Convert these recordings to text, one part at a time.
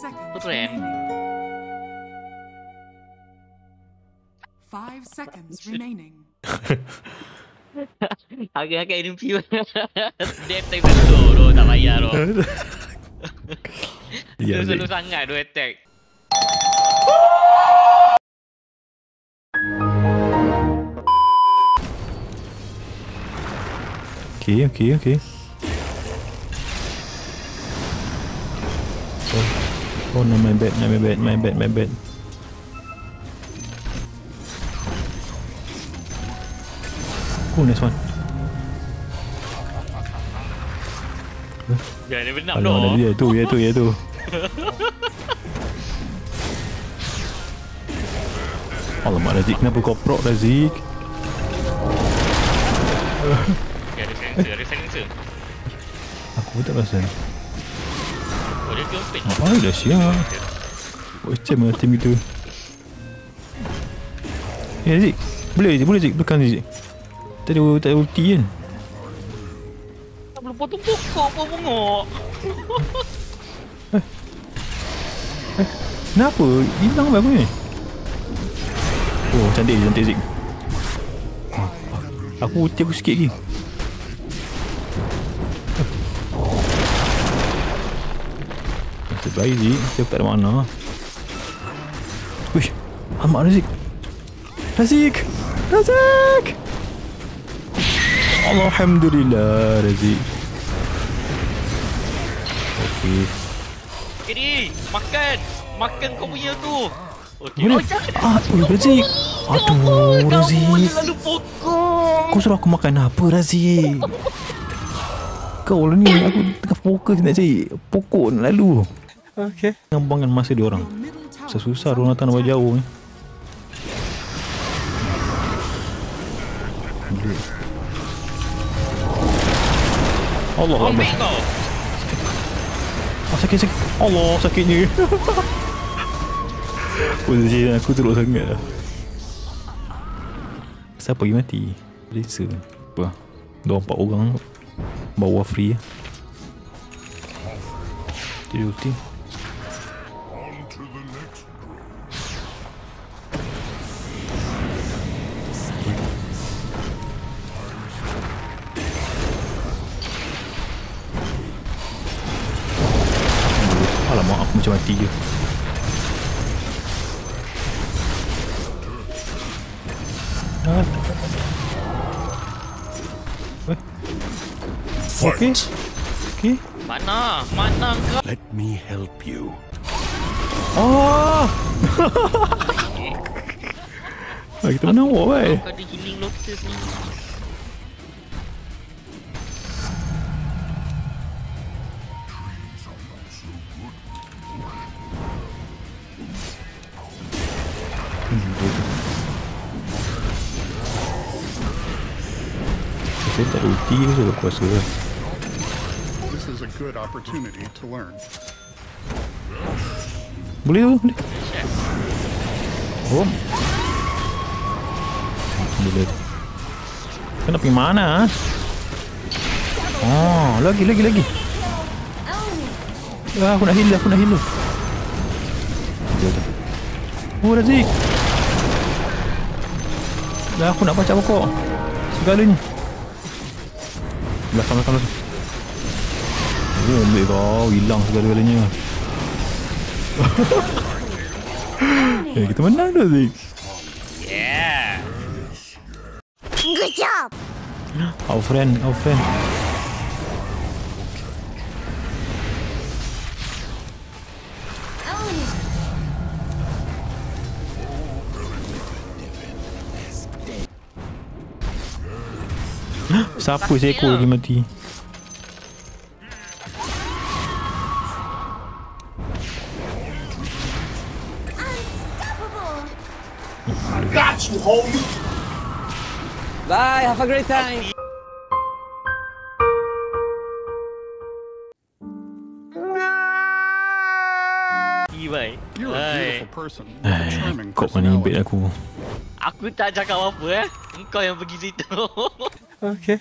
seconds Keren. remaining. Five seconds remaining. Agak-agak NMP Dia attack betul tu Tak payah tu Ya, Dia selalu Zik. sangat tu attack Okay, okay, okay. Oh no, my bad, my bad, my bad, my bad. Oh, nice one. Jangan dia benar Alah, ada tu dia tu, ya tu, ya tu. Alamak Razik, kenapa kau prok Razik? Dia ada sensor Ada sensor Aku pun tak perasan. Oh dia jumping Oh, dah siap. Macam mana tim itu? Eh, Razik. Boleh, Razik. Boleh, Razik. Belakang Razik. Tak ada, tak ada ulti kan? Tak belum potong pokok pun bengok Kenapa? Hilang apa ni? Oh, cantik, cantik Zik. Aku ulti aku sikit lagi. Nasib baik Zik. Dia tak ada mana. Wih, amat Razik. Razik! Razik! Alhamdulillah Razik. Okey. Kiri Makan Makan kau punya tu Okay Boleh? Oh jangan Ah, oh, Razik. Aduh, Razik. pokok Kau suruh aku makan apa Razik? Kau lah ni aku tengah fokus nak cari pokok nak lalu. Okay. Ngambangkan masa dia orang. Susah-susah orang datang nak jauh ni. Allah Allah. Ah, sakit sakit. Allah sakitnya. Posisi aku teruk sangat lah. Siapa pergi mati? Lisa. Apa? Dua empat orang bawa free. Jadi ulti. Macam mati je. Okay. Okay. Mana Mana kau Let me help you. Oh. ah, kita menang awak baik. Kau ada healing lotus ni Tak ada ulti ke saya kuasa lah. This is a good opportunity to learn. Boleh tu, boleh. Oh. Boleh nak pergi mana? ah? Oh, lagi, lagi, lagi. Ah, aku nak heal, aku nak heal. Oh, Razik. Dah, aku nak baca pokok. Segalanya. Belakang, belakang, belakang. Oh, ambil kau. Hilang segala-galanya. eh, kita menang dah, Zik. Yeah Our friend, our friend. Siapa seekor lagi mati? Bye, have a great time. Ibai You're a Hai. beautiful person with a charming kau mana bait personality. aku? Aku tak cakap apa eh Engkau yang pergi situ Okay.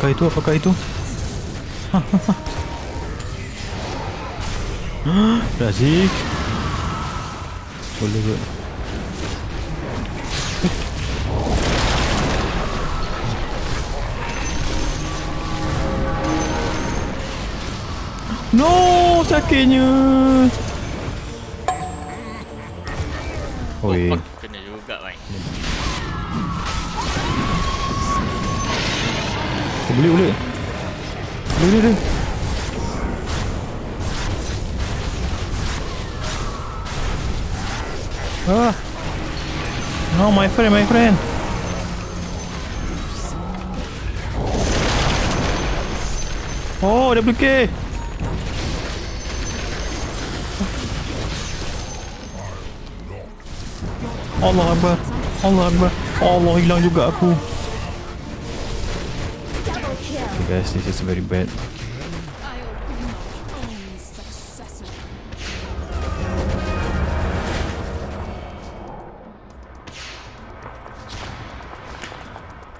Apakah itu? Apakah itu? Razik. Boleh kot. No, sakitnya. Oi. Oh, kena juga, baik. Oh, boleh, boleh. Boleh, boleh, boleh. Ah. No, my friend, my friend. Oh, dia pergi. Allah Akbar. Allah Akbar. Allah hilang juga aku. Guys, this is very bad.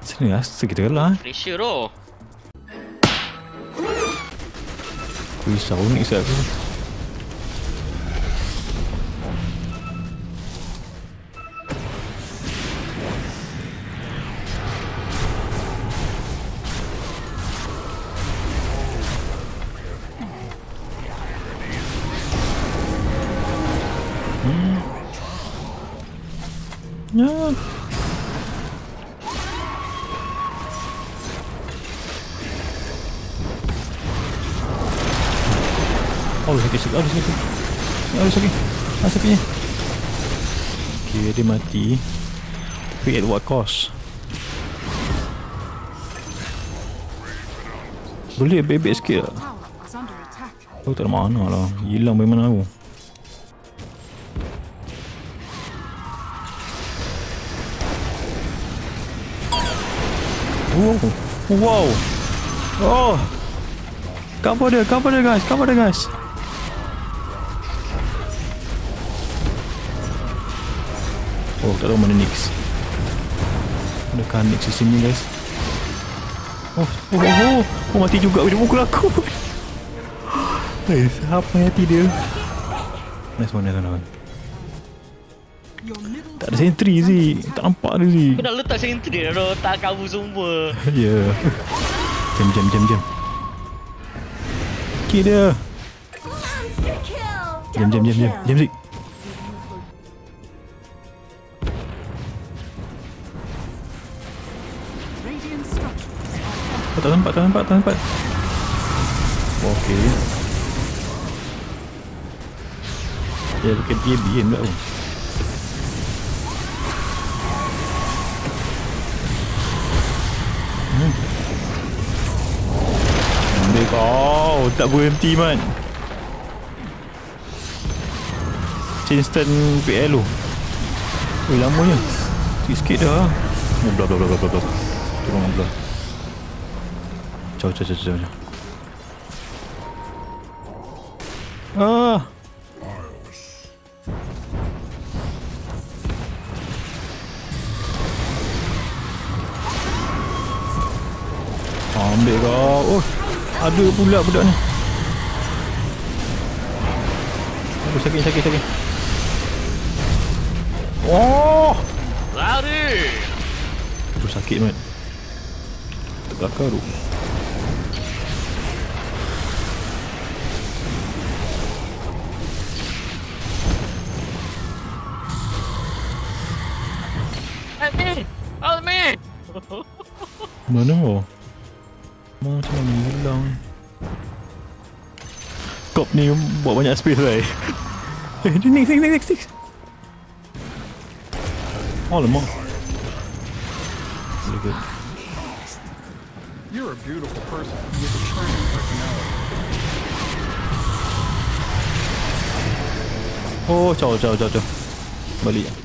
Sini rasa kita lah. Pressure tu. Aku risau ni saya aku. Oh, sakit sakit. Oh, sakit. Oh, sakit. Ah, sakitnya. Okay, dia mati. Tapi at what cost? Boleh bebek sikit tak? Aku tak ada mana lah. Hilang bagaimana aku. Wow. Wow. Oh. Cover dia, cover dia guys, cover dia guys. Oh, tak tahu mana Nix. Adakah Nix di sini guys? Oh, oh, oh, oh, oh mati juga dia pukul aku. Nice, apa hati dia? Nice one, nice one, nice one. Tak ada sentry sih. Tak nampak dia sih. Aku dah letak sentry dah tu. Tak kamu semua. Ya. Jam, jam, jam, jam. Kill dia. Jam, jam, jam, jam. Jam Zik. Nampak, tak nampak, tak nampak. Oh, okay. Ya, pakai dia BM tak tu. Hmm. Ambil kau, tak berhenti man. Instant PL tu. Ui, lamanya. Sikit-sikit dah. Oh, blah, blah, blah, blah, blah, blah. Turun, blah. Jauh, jauh, jauh, jauh, jauh. Ah. Ambil kau. Oh, ada pula budak ni. Aduh, sakit, sakit, sakit. Oh! Lari. Aduh, sakit, mat. Terbakar tu. Mana kau? Macam mana hilang ni? Kop ni buat banyak space right? Eh, dia next, next, next, next. Oh, lemak. Really good. You're a beautiful person with a charming personality. Oh, caw, caw, caw, caw. Balik.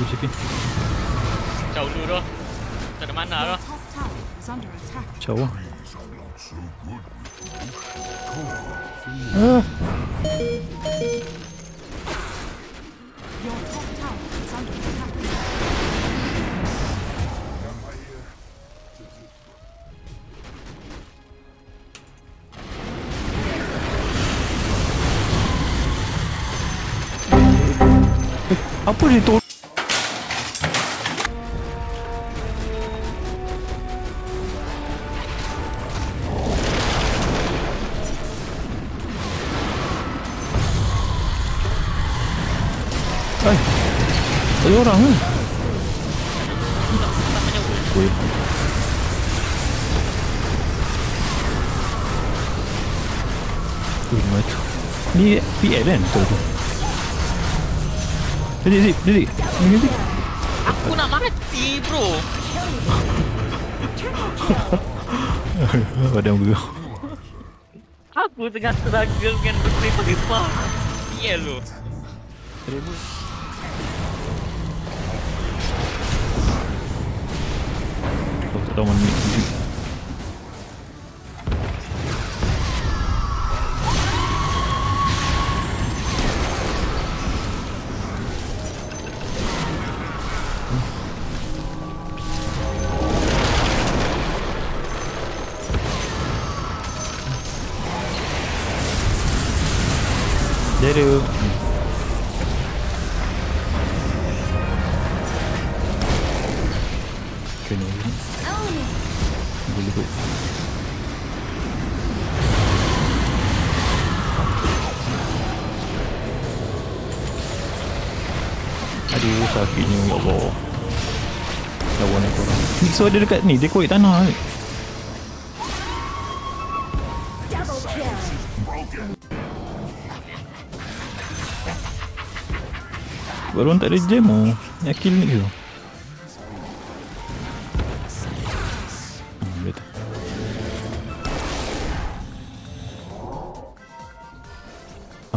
Oh, sikit. Jauh dulu tu. Tak ada mana attack. Jauh Ah, under attack. Apa dia tu? Ni PL kan betul tu Jadi, jadi, jadi Ni jadi Aku nak mati bro. Padam ke Aku tengah struggle dengan berpah-pah Iya lo Aku tak tahu mana Kena. Ni Boleh kot. Aduh sakitnya ya Allah. Lawan aku. So ada dekat ni Dia korek tanah ni. Baru tak ada jam oh. Kill ni ke?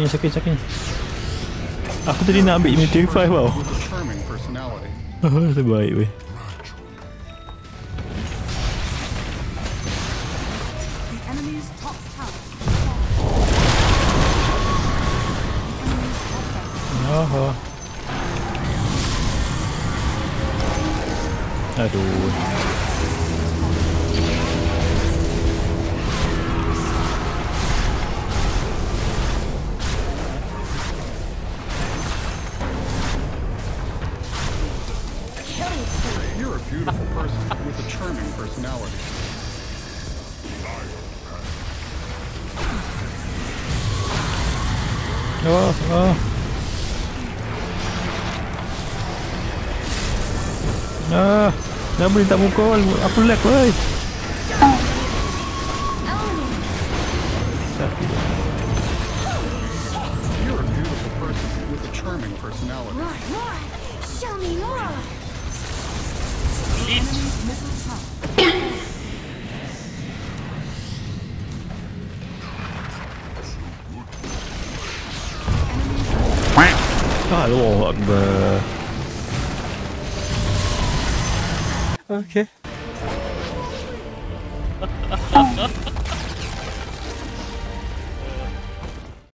Aduh, aduh, aduh, aduh. Sakitnya, sakit, sakitnya. Aku tadi nak ambil Unity 5 tau. With a charming personality. Terbaik weh. The enemy's Aha. Aduh. You're a beautiful person with a charming personality. Oh, oh. Ah, dah boleh tak mukul. Aku lag weh. You're a beautiful person with a charming personality. More, more! Show me more! Leech Enemy's middle tower Allah Akbar. Okay.